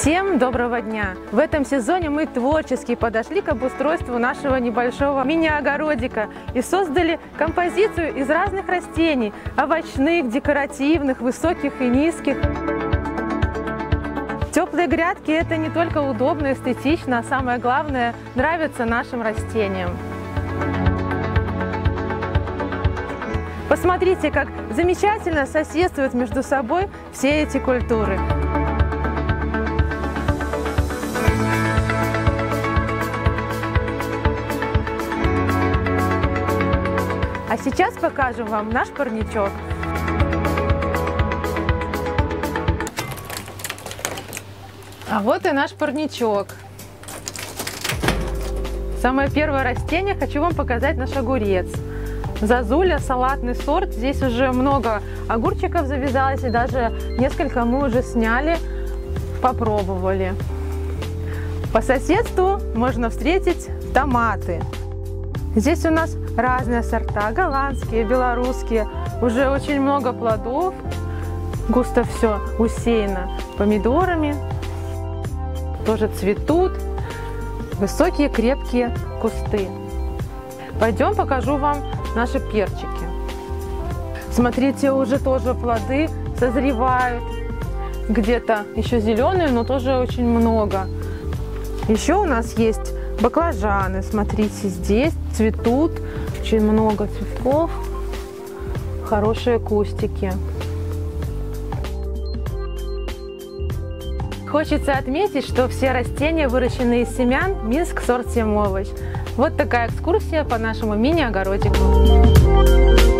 Всем доброго дня! В этом сезоне мы творчески подошли к обустройству нашего небольшого мини-огородика и создали композицию из разных растений – овощных, декоративных, высоких и низких. Теплые грядки – это не только удобно, эстетично, а самое главное – нравится нашим растениям. Посмотрите, как замечательно соседствуют между собой все эти культуры. А сейчас покажем вам наш парничок. А вот и наш парничок. Самое первое растение хочу вам показать наш огурец. Зазуля, салатный сорт. Здесь уже много огурчиков завязалось, и даже несколько мы уже сняли, попробовали. По соседству можно встретить томаты. Здесь у нас разные сорта, голландские, белорусские. Уже очень много плодов. Густо все усеяно помидорами. Тоже цветут. Высокие крепкие кусты. Пойдем покажу вам наши перчики. Смотрите, уже тоже плоды созревают. Где-то еще зеленые, но тоже очень много. Еще у нас есть баклажаны. Смотрите, здесь цветут очень много цветков. Хорошие кустики. Хочется отметить, что все растения выращены из семян Минск сорт 7 овощ. Вот такая экскурсия по нашему мини-огородику.